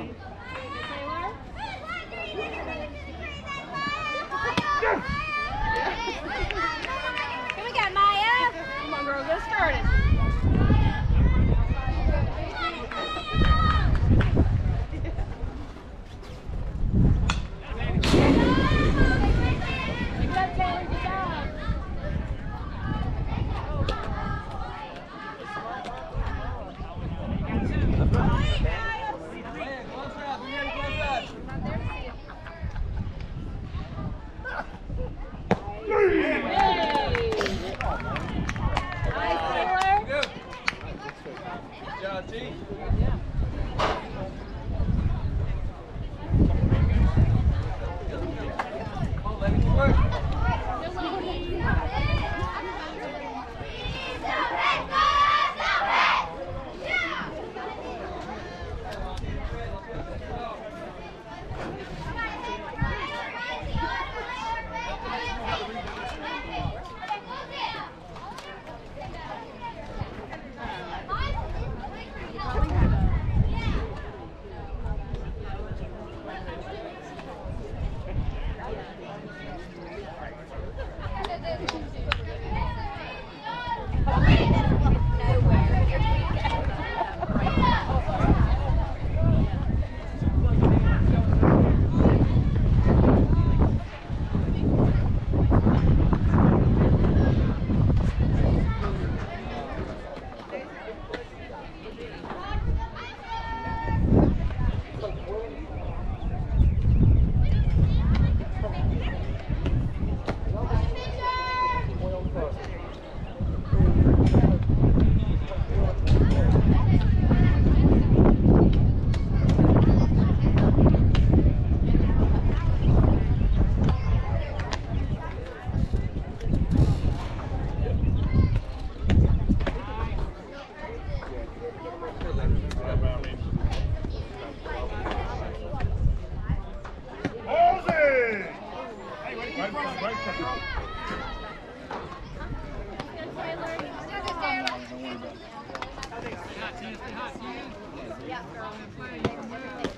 Here we go, Maya. Come on, girl, get started. Yeah, girl.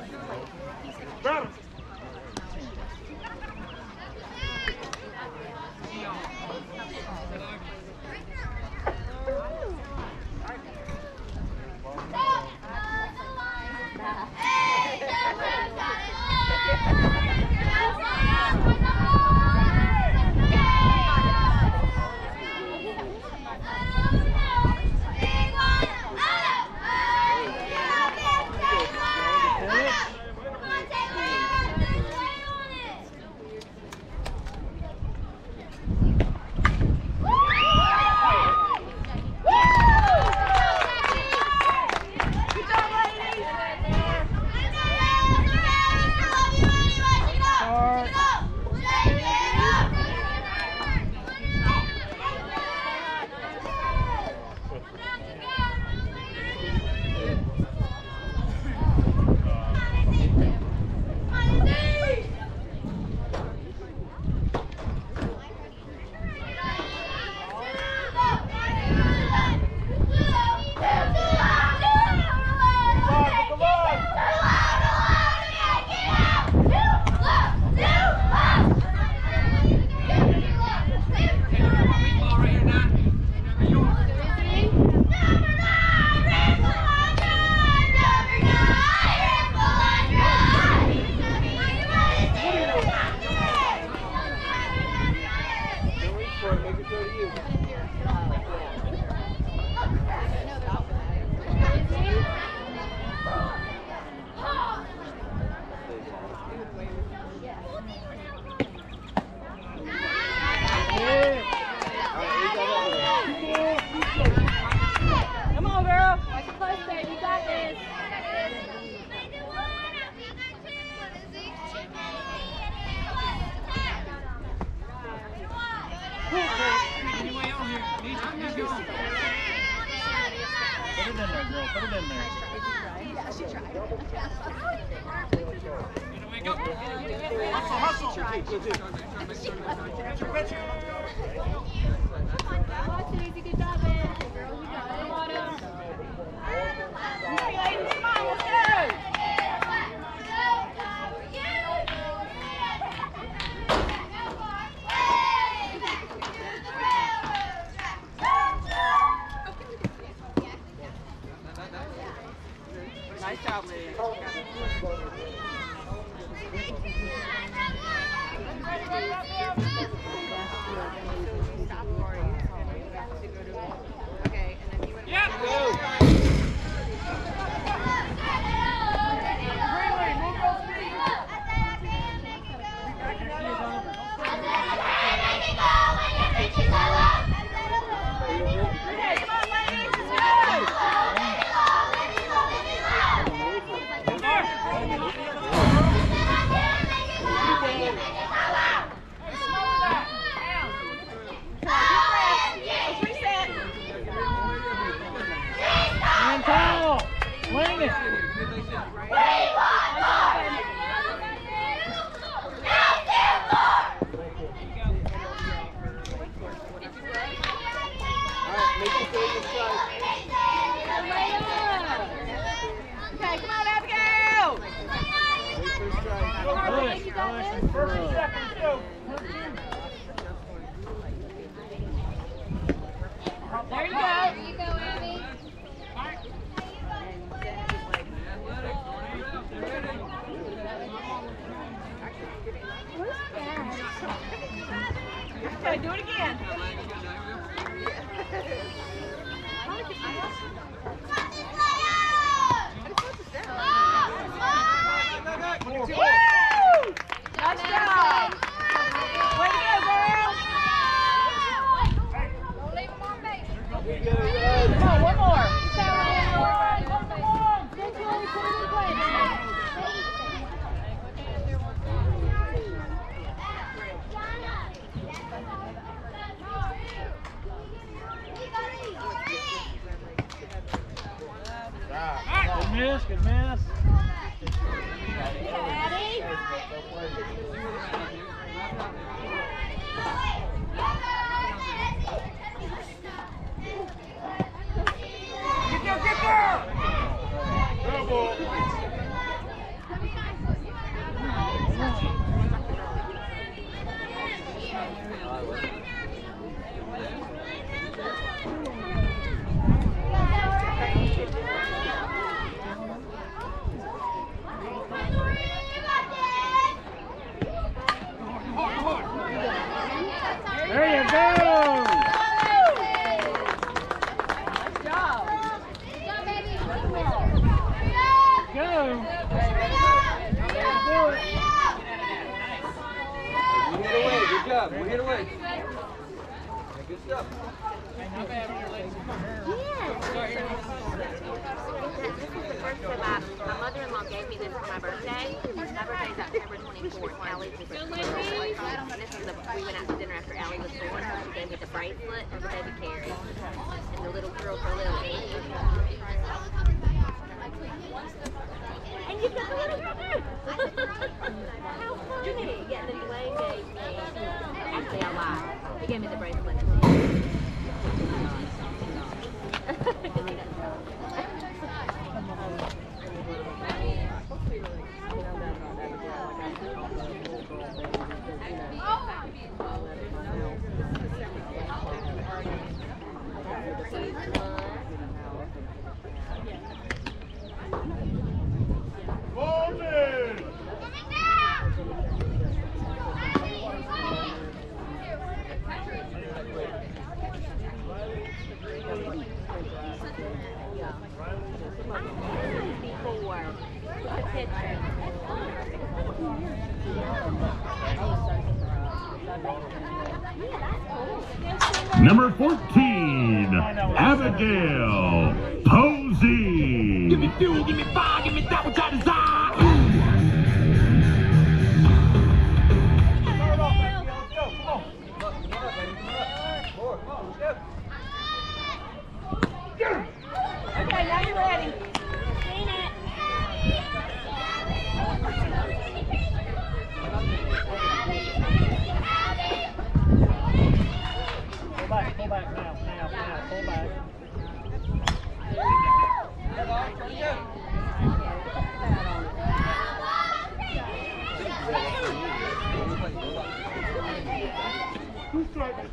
Who's driving?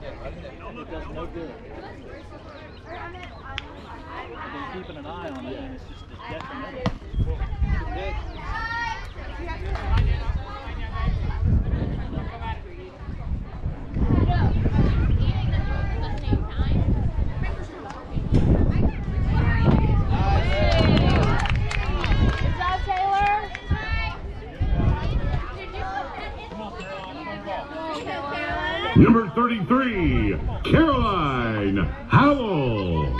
does no good. I've been keeping an eye on it, and it's just it's detrimental. 33, Caroline Howell.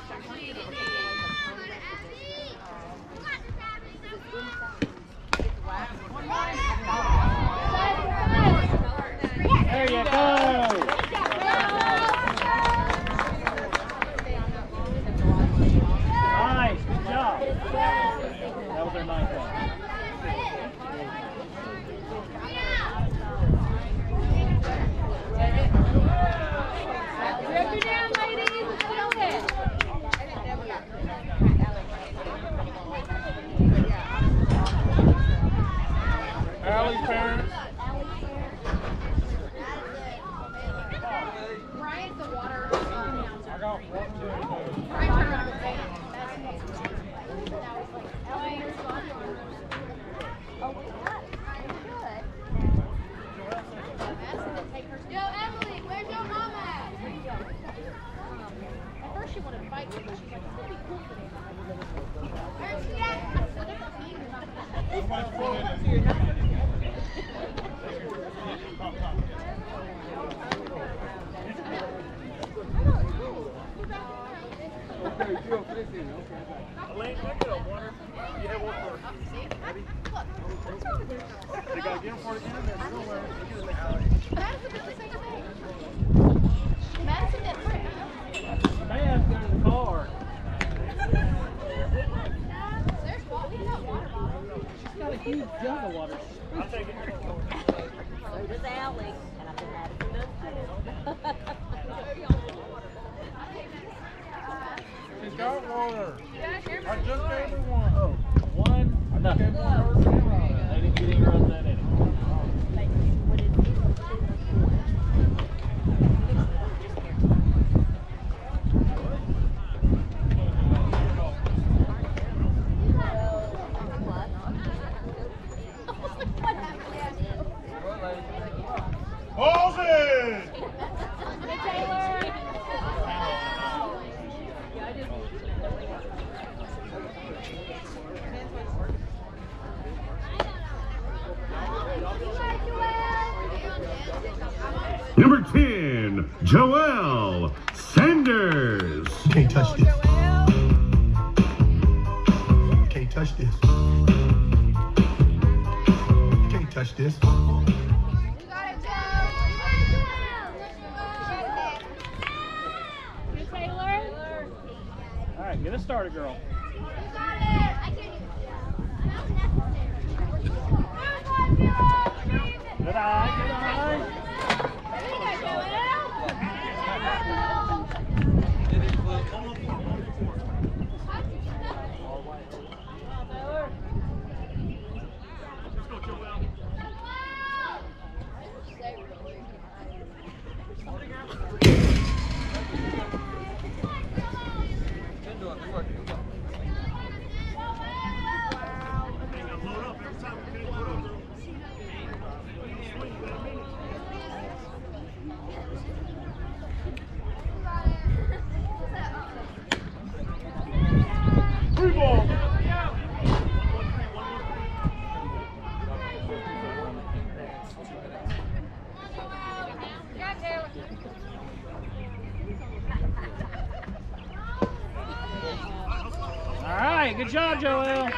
Joel.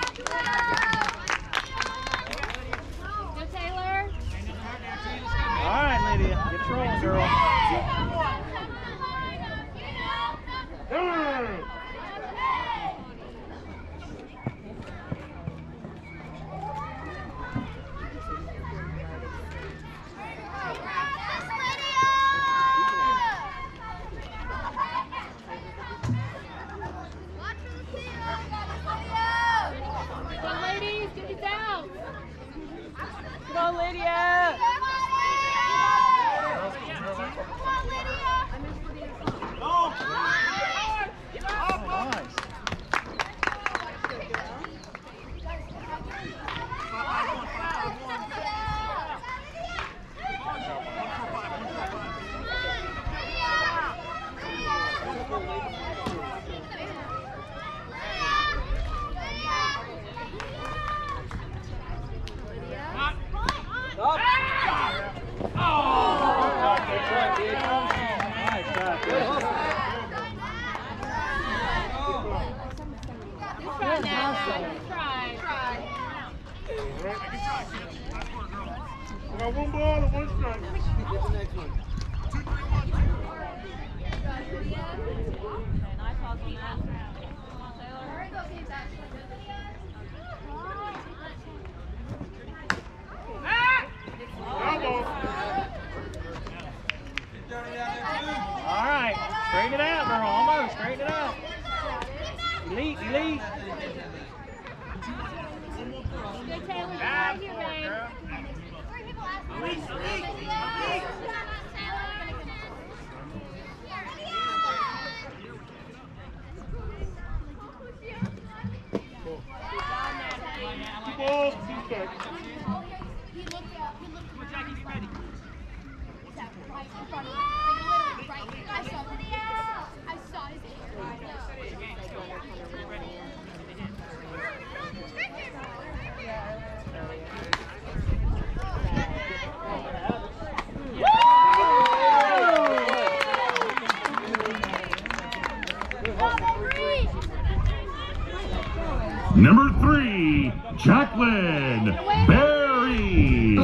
Number three, Jacqueline Berry.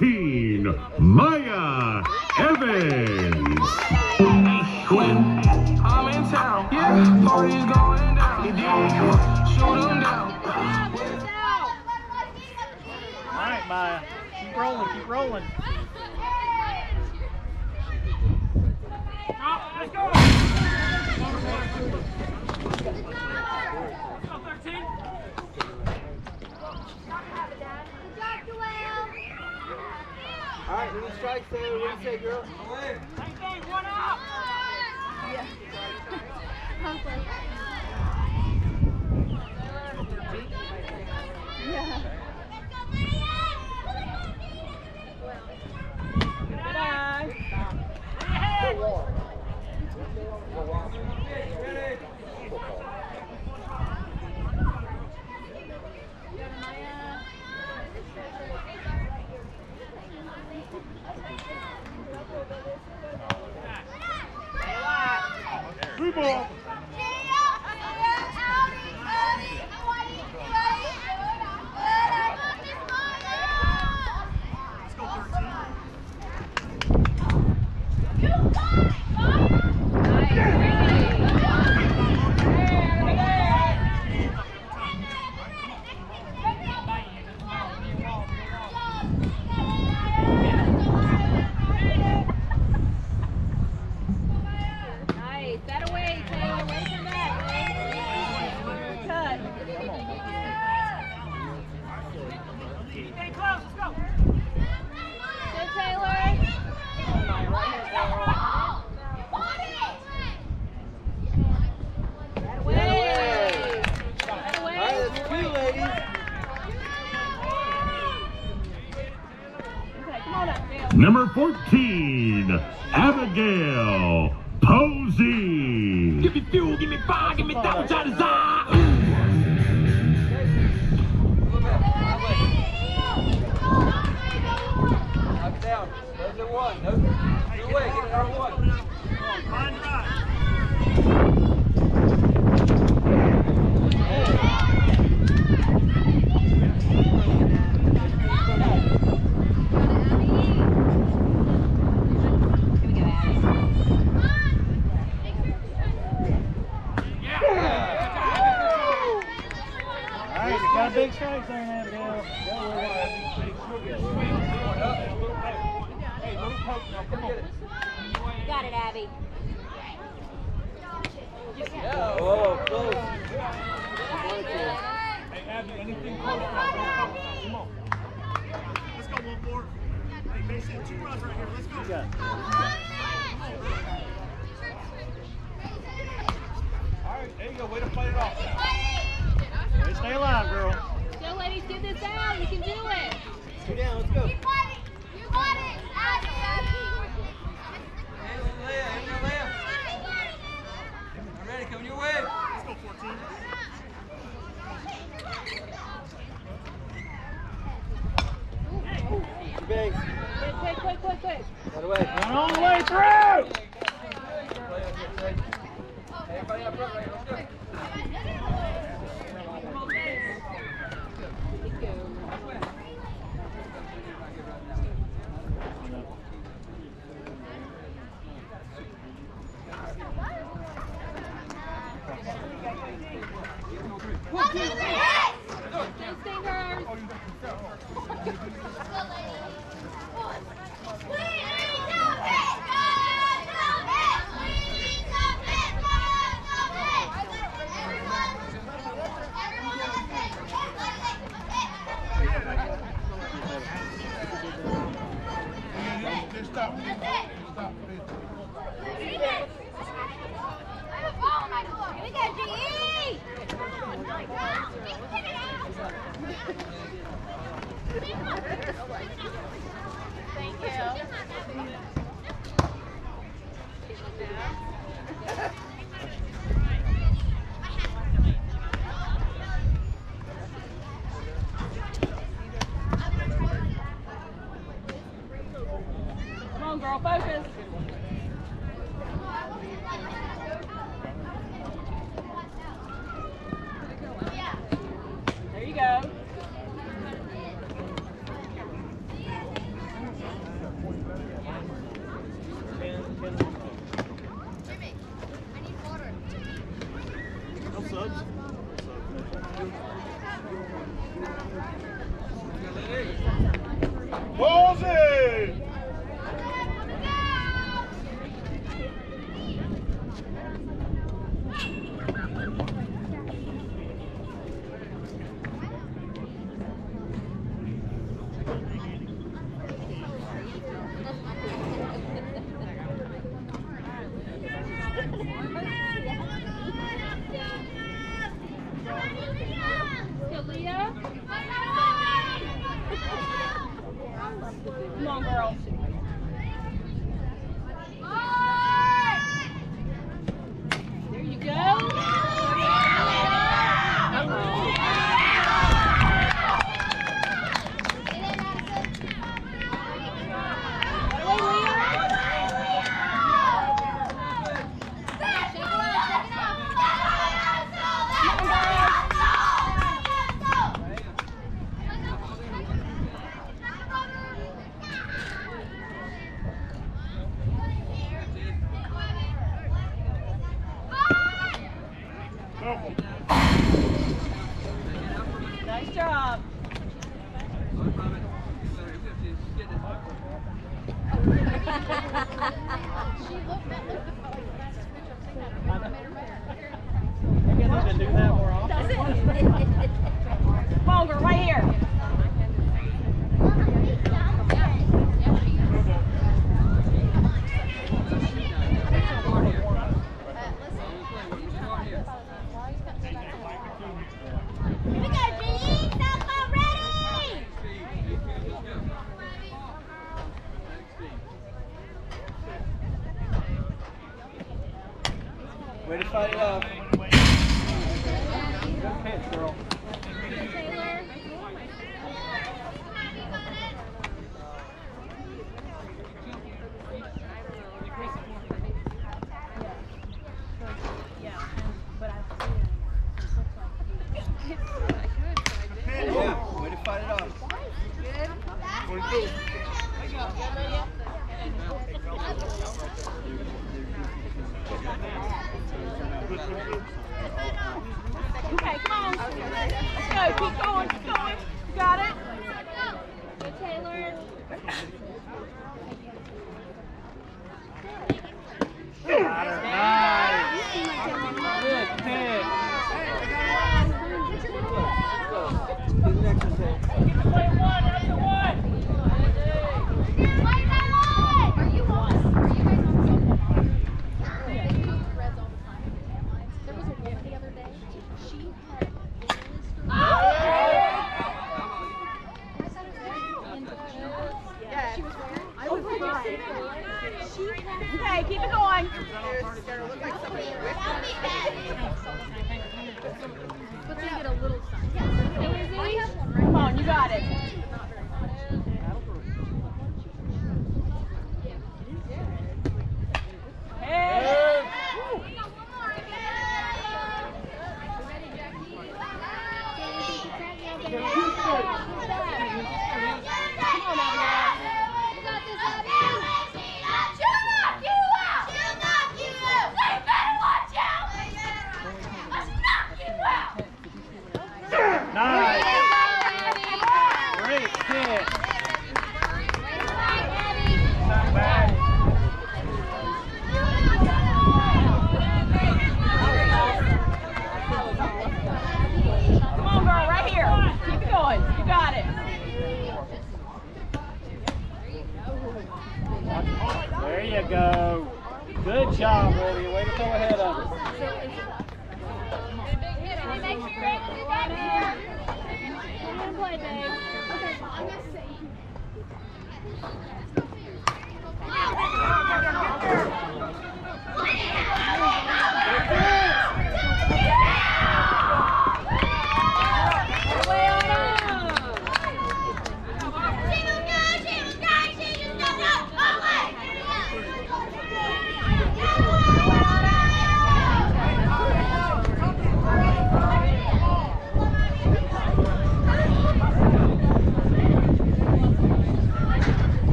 My. Alright, when the strike Taylor, what do you say, girl? Blue ball. こ。Let's go one more. Here. Let's go. You got. To play it stay alive, girl. Go. Get this out. You can do it. Down. Let's go. I'm ready. Coming your way. Let's go 14. Two. Quick, quick, quick, quick, quick. Away. Run all the way through. Everybody up front right. Let's go. Way to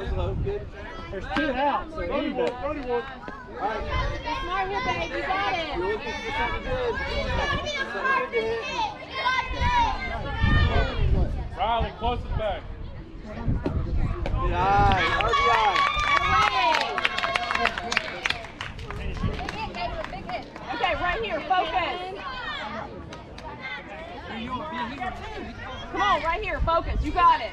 That's low, kid. There's two outs. So Brody one, Brody one. All right. It's smart here, babe. You got it. You're looking for something good. Something good to hit. Riley, close it back. Good eye. RBI. Okay, right here, focus. Come on, right here, focus. You got it.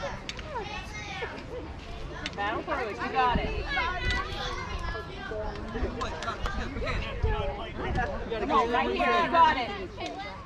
You got it. Come on, right here, you got it.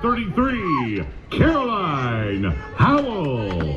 33, Caroline Howell.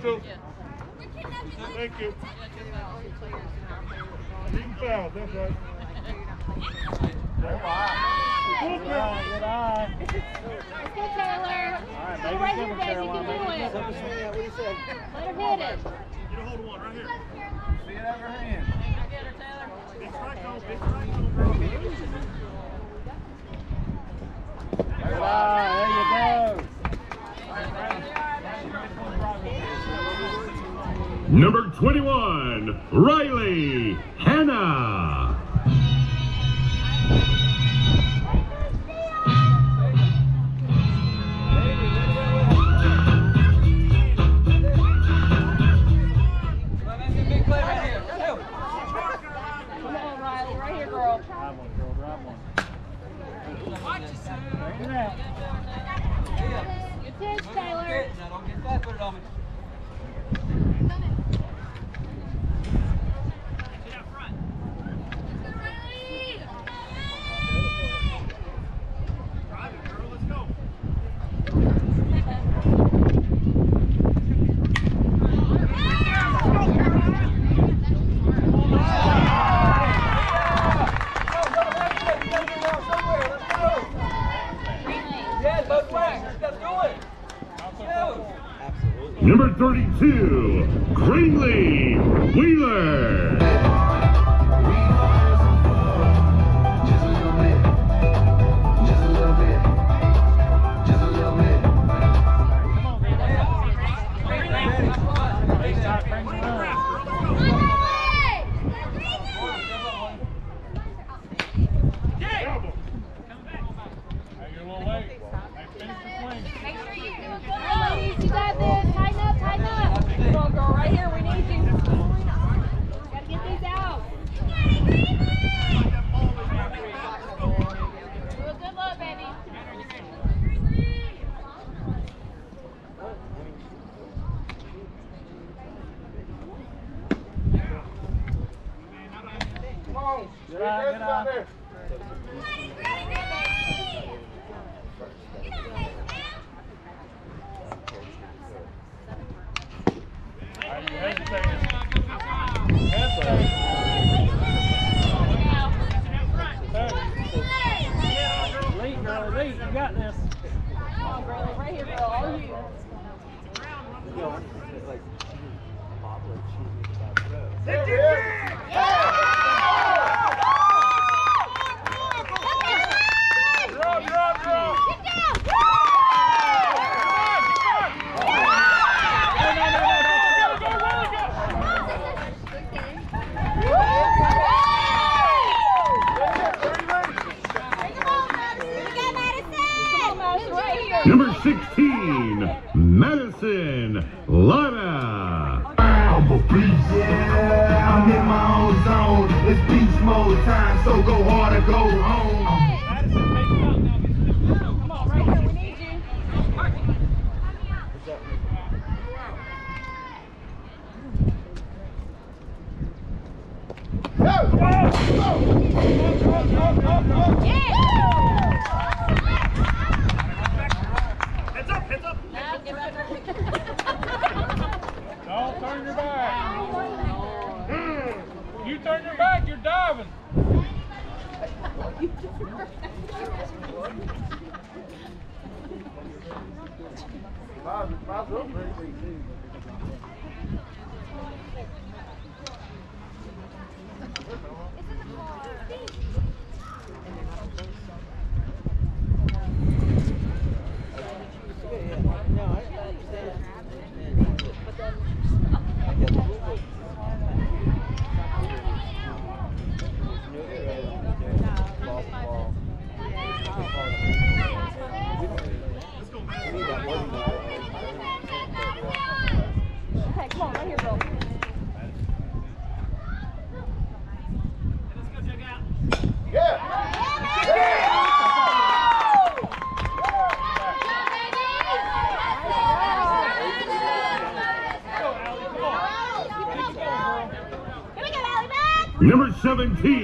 Crystal. Thank you. Team foul, that's right. Good eye. Good Let's go, Taylor. All right, make it simple, Caroline. Let her hit it. Get a hold of one right here. See it out of her hand. Get her, Taylor. There you go. Number 21, Riley Hannah. Seal. 17,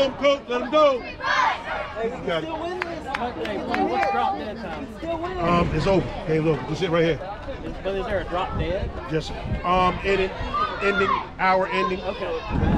Let him go. Let him go. Um, it's over. Hey, look, just sit right here? but is there a drop dead? Yes. Um, ending, ending, hour ending. Okay.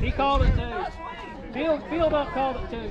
He called it too. Field, field up called it too.